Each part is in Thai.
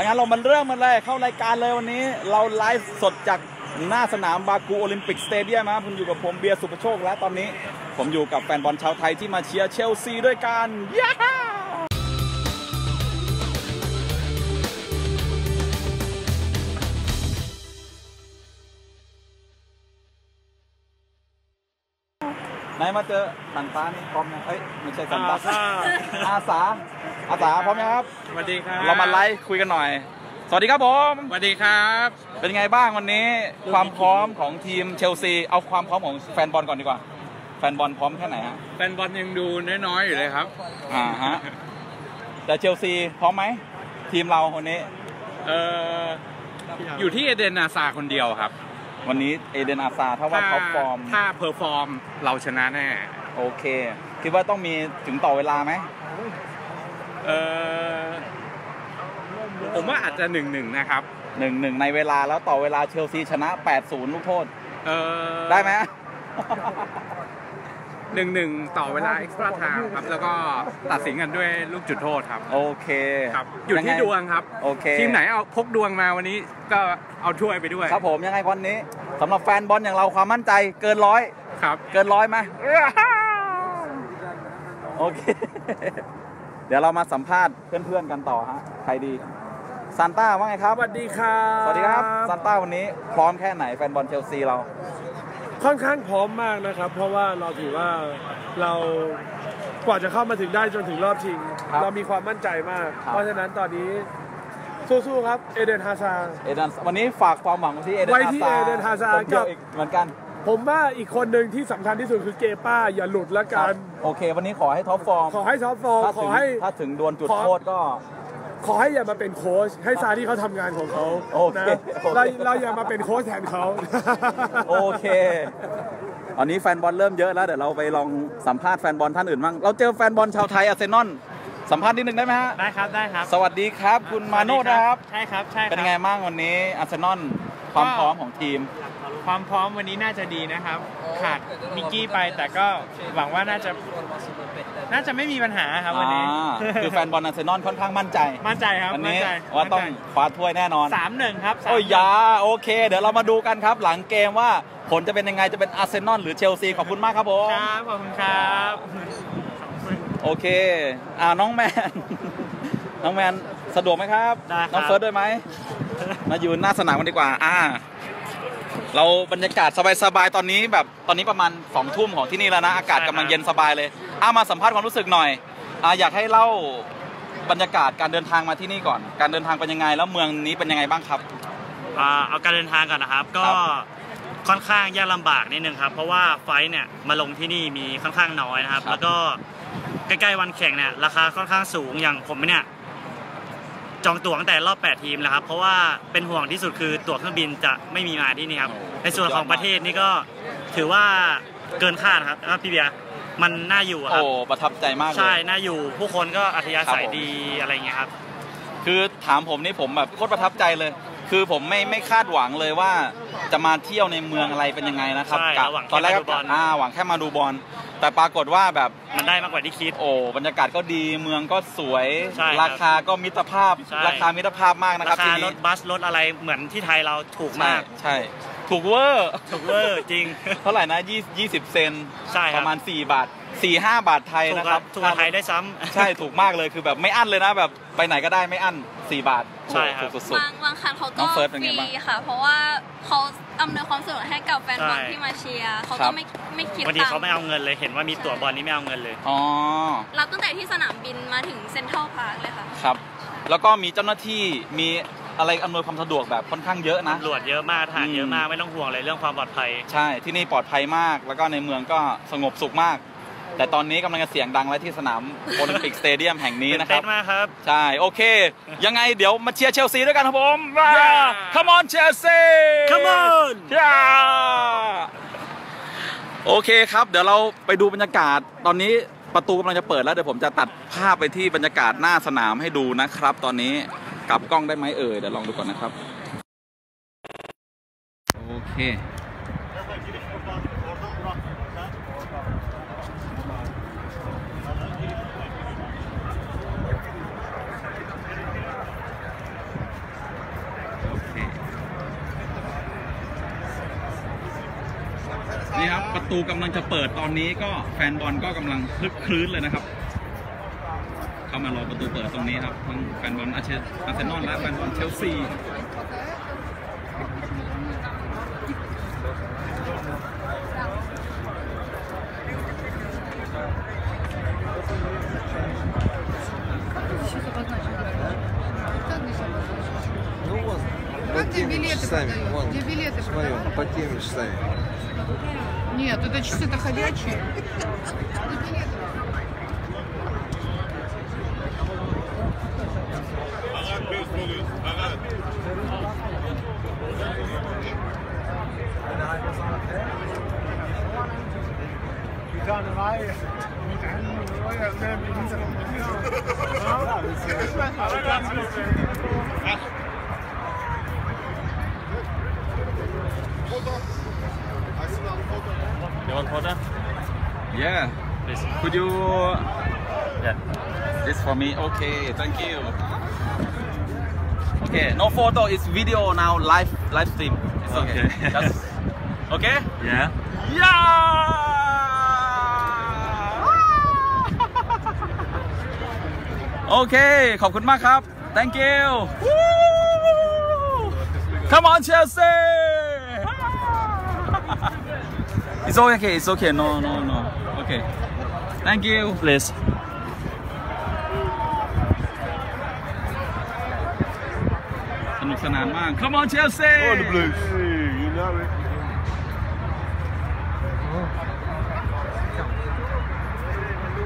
ถ้างั้นเรามันเริ่มมันเลยเข้ารายการเลยวันนี้ เราไลฟ์สดจากหน้าสนามบากูโอลิมปิกสเตเดียมครับคุณอยู่กับผมเบียร์สุภโชคและตอนนี้ ผมอยู่กับแฟนบอลชาวไทยที่มาเชียร์เชลซีด้วยกันย้ ไหนมาเจอสันฟ้านี่พร้อมยังเอ้ยไม่ใช่สันฟ้าอาซาอาซาอาซาพร้อมยังครับสวัสดีครับเรามาไลฟ์คุยกันหน่อย สวัสดีครับผมสวัสดีครับ เป็นไงบ้างวันนี้ความพร้อมของทีมเชลซีเอาความพร้อมของแฟนบอลก่อนดีกว่า แฟนบอลพร้อมแค่ไหนฮะแฟนบอลยังดูน้อยๆอยู่เลยครับอ่าฮะแต่เชลซีพร้อมไหมทีมเราคนนี้เอ่ออยู่ที่เอเดนอาซาคนเดียวครับ วันนี้เอเดนอาซาถ้าว่า top form ถ้า performเราชนะแน่ โอเค คิดว่าต้องมีถึงต่อเวลาไหมเอ่อผมว่าอาจจะหนึ่งหนึ่งนะครับหนึ่งหนึ่งในเวลาแล้วต่อเวลาเชลซีชนะ 8-0 ลูกโทษ เอ่อได้ไหม หนึ่งหนึ่งต่อเวลาเอ็กซ์ตร้าไทม์ครับ แล้วก็ตัดสินกันด้วยลูกจุดโทษครับโอเคครับอยู่ที่งไดวงครับ โอเค ทีมไหนเอาพกดวงมาวันนี้ก็เอาถ้วยไปด้วย ครับผมยังไงวันนี้สำหรับแฟนบอลอย่างเราความมั่นใจเกินร้อยครับ เกินร้อยไหมโอเค เดี๋ยวเรามาสัมภาษณ์เพื่อนๆกันต่อฮะใครดีซานต้าว่าไงครับสวัสดีครับสวัสดีครับซานต้าวันนี้พร้อมแค่ไหนแฟนบอลเชลซีเรา ค่อนข้างพร้อมมากนะครับ เพราะว่าเราถือว่าเรากว่าจะเข้ามาถึงได้จนถึงรอบชิง ครับเรามีความมั่นใจมาก ครับ เพราะฉะนั้นตอนนี้สู้ๆครับเอเดนฮาซาร์เอเดนวันนี้ฝากความหวังที่เอเดนไว้ที่ฮาซาเอเดนฮาซาร์ผมเดียวกับอีกเหมือนกันผมว่าอีกคนหนึ่งที่สำคัญที่สุดคือเกป้าอย่าหลุดละครักับน โอเค วันนี้ขอให้ top form ขอให้ top form ถ้าขถึองให้ ถ้าถึงดวลจุดขอ โทษก็ ขอให้อย่ามาเป็นโค้ชให้ซาที่เขาทำงานของเขาโอเค นะโอเคเราเราอย่ามาเป็นโค้ชแทนเขา โอเค ตอนนี้แฟนบอลเริ่มเยอะแล้ว เดี๋ยวเราไปลองสัมภาษณ์แฟนบอลท่านอื่นบ้าง เราเจอแฟนบอลชาวไทยอาร์เซนอล สัมภาษณ์นิดนึงได้ไหมฮะ ได้ครับได้ครับสวัสดีครับ คุณมาโนดนะครับ ใช่ครับใช่ครับ เป็นยังไงบ้างวันนี้อาร์เซนอลความพร้อมของทีม ความพร้อมวันนี้น่าจะดีนะครับ ขาดมิกกี้ไปแต่ก็หวังว่าน่าจะ น่าจะไม่มีปัญหาครับวันนี้อ่าคือแฟนบอลอาร์เซนอลค่อนข้างมั่นใจ มั่นใจครับวันมั่นนี้ใจว่าต้องคว้าถ้วยแน่นอนสามหนึ่งครับ3-1โอ้ยยาโอเค เดี๋ยวเรามาดูกันครับ หลังเกมว่าผลจะเป็นยังไงจะเป็นอาร์เซนอลหรือเชลซีขอบคุณมากครับผมครับขอบคุณครับโอเคอ่าน้องแมน น้องแมนสะดวกไหมครับได้ครับน้องเฟิร์สด้วยไหมมาอยู่หน้าสนามกันดีกว่า อ่า เราบรรยากาศสบายๆตอนนี้แบบตอนนี้ประมาณสองทุ่มของที่นี่แล้วนะ อากาศกำลังเย็นสบายเลยอ่ามาสัมภาษณ์ความรู้สึกหน่อยอ่าอยากให้เล่าบรรยากาศการเดินทางมาที่นี่ก่อน การเดินทางเป็นยังไง แล้วเมืองนี้เป็นยังไงบ้างครับ อ่าเอาการเดินทางก่อนนะครับ ก็ครับค่อนข้างยากลำบากนิดนึงครับ เพราะว่าไฟล์เนี่ยมาลงที่นี่มีค่อนข้างน้อยนะครับครับ แล้วก็ใกล้ๆวันแข่งเนี่ยราคาค่อนข้างสูงอย่างผมเนี่ย จองตั๋วตั้งแต่รอบ 8 ทีมแล้วครับ เพราะว่าเป็นห่วงที่สุดคือตั๋วเครื่องบินจะไม่มีมาที่นี่ครับโอ้ในส่วนของประเทศนี่ก็ถือว่าเกินคาดครับแล้วพี่เบียร์มันน่าอยู่อะคโอ้รับประทับใจมากเลยใช่ น่าอยู่ผู้คนก็อัธยาศัยครับผมดีอะไรเงี้ยครับ คือถามผมนี่ผมแบบโคตรประทับใจเลย คือผมไม่ไม่คาดหวังเลยว่าจะมาเที่ยวในเมืองอะไรเป็นยังไงนะครับใช่กะเราหวังแค่ตอนแรกก็มาดูบอล อ่าหวังแค่มาดูบอล แต่ปรากฏว่าแบบมันได้มากกว่าที่คิด โอ้บรรยากาศก็ดีเมืองก็สวย ใช่ครับราคาก็มิตรภาพ ใช่ ราคามิตรภาพมากนะครับราทีคารนี้ถบัสรถอะไรเหมือนที่ไทยเราถูกใช่มาก ใช่ ถูกเวอร์ถูกเวอร์จริง เท่าไหร่นะยี่ยี่สิบเซนใช่คปรับระมาณ 4 บาท 4 5 บาทไทยถูกนะคครัรับบถูกกว่าไทยได้วยซ้ำใช่ถูกมากเลยคือแบบไม่อั้นเลยนะแบบไปไหนก็ได้ไม่อั้น 4 บาทใช่ครับถูกสุดบางบางครั้งเขาน้ก็องเฟิร์สฟเป็นไงรีบ้างค่ะ เพราะว่าเขาอำนวยความสะดวกให้กับแฟนบอลใช่ที่มาเชียร์เขาก็ครับไม่ไม่คิดบางทีตังเขาค์ไม่เอาเงินเลยเห็นว่ามีตั๋วบอลนี่ไม่เอาเงินเลยอ๋อรับตั้งแต่ที่สนามบินมาถึงเซ็นทรัลพาร์คเลยค่ะครับแล้วก็มีเจ้าหน้าที่มี อะไรอำนวยความสะดวกแบบค่อนข้างเยอะนะตำรวจเยอะมากทหารอืมเยอะมากไม่ต้องห่วงเลยเรื่องความปลอดภัย ใช่ที่นี่ปลอดภัยมาก แล้วก็ในเมืองก็สงบสุขมาก แต่ตอนนี้กำลังจะเสียงดังแล้วที่สนามโอลิมปิกสเตเดียมแห่งนี้ตื่นนะครับเต้นมากครับ ใช่ โอเค ยังไงเดี๋ยวมาเชียร์เชลซีด้วยกันครับผมว้า Yeah Come on Chelsea Come on ย่าโอเคครับ เดี๋ยวเราไปดูบรรยากาศ ตอนนี้ประตูกำลังจะเปิดแล้ว เดี๋ยวผมจะตัดภาพไปที่บรรยากาศหน้าสนามให้ดูนะครับ ตอนนี้ กลับกล้องได้ไหมเอ่ยเดี๋ยวลองดูก่อนนะครับ โอเค นี่ครับ ประตูกำลังจะเปิดตอนนี้ก็แฟนบอลก็กำลังคลึกคลื้นเลยนะครับ เข้ามารอประตูเปิดตรงนี้ครับทั้งแฟนบอลอาร์เชอาร์เซนอลและแฟนบอลเชลซี Как где билеты часами, продают? вон. Где билеты Смотри, продают? по теми часами. Нет, это часы-то ходячие. You want water? Yeah. Please. Could you? Yeah. This for me. Okay. Thank you. Okay. No photo. It's video now. Live live stream. It's okay. okay. Just, okay. Yeah. Yeah. เค ขอบคุณมากครับ thank you come on Chelsea it's okay it's okay no no no okay thank you Please. สนุกสนานมาก come on Chelsea Oh, the Blues. You know it.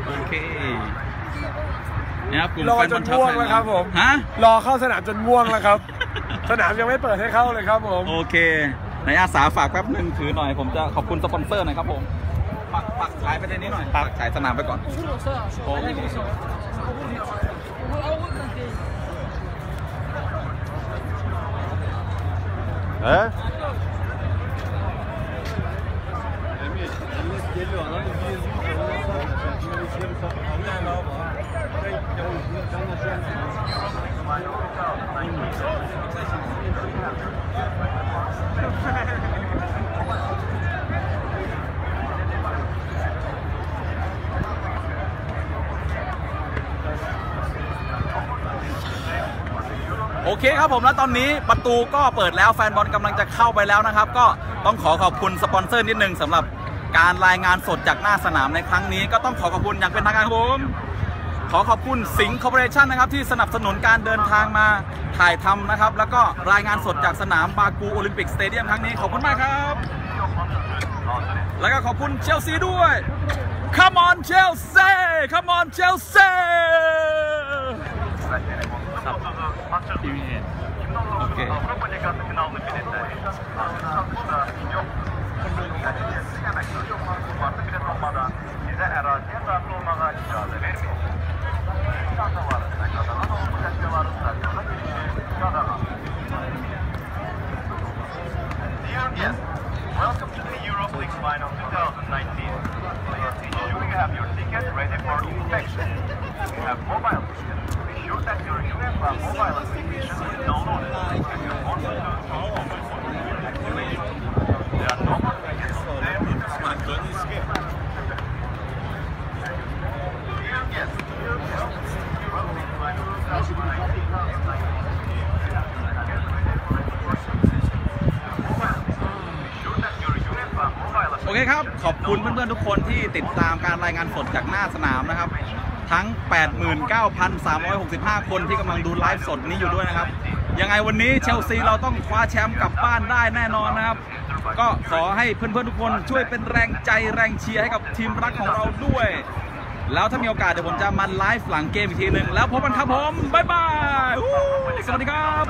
โอเค นะครับกลุ่มรอแฟนจบอลนชาวง่วงไทยแล้วครับผมฮะ รอเข้าสนามจนง่วงแล้วครับ สนามยังไม่เปิดให้เข้าเลยครับผมโอเคในอาสาฝากแป๊บหนึ่งถือหน่อย ผมจะขอบคุณสปอนเซอร์หน่อยครับผมปักปักฉายประเด็นนี้หน่อยปักฉายสนามไปก่อนโอเโอเคครับผมแล้วตอนนี้ประตูก็เปิดแล้วแฟนบอลกำลังจะเข้าไปแล้วนะครับ ก็ต้องขอขอบคุณสปอนเซอร์นิดนึงสำหรับการรายงานสดจากหน้าสนามในครั้งนี้ ก็ต้องขอขอบคุณอย่างเป็นทางการครับผม ขอขอบคุณสิงห์คอร์ปอเรชั่นนะครับที่สนับสนุนการเดินทางมาถ่ายทำนะครับ แล้วก็รายงานสดจากสนามบากูโอลิมปิกสเตเดียมครั้งนี้ ขอบคุณมากครับ แล้วก็ขอบคุณเชลซีด้วย Come on Chelsea Come on Chelsea โอเค Şantavarı, Kazanan Olmuş Eşyaları'nda โอเคครับ ขอบคุณเพื่อนๆทุกคนที่ติดตามการรายงานสดจากหน้าสนามนะครับ ทั้ง 89,365 คนที่กำลังดูไลฟ์สดนี้อยู่ด้วยนะครับ ยังไงวันนี้เชลซีเราต้องคว้าแชมป์กลับบ้านได้แน่นอนนะครับ ก็ขอให้เพื่อนๆทุกคนช่วยเป็นแรงใจแรงเชียร์ให้กับทีมรักของเราด้วย แล้วถ้ามีโอกาสเดี๋ยวผมจะมาไลฟ์หลังเกมอีกทีหนึ่งแล้วพบกันครับผม บ๊ายบาย สวัสดีครับ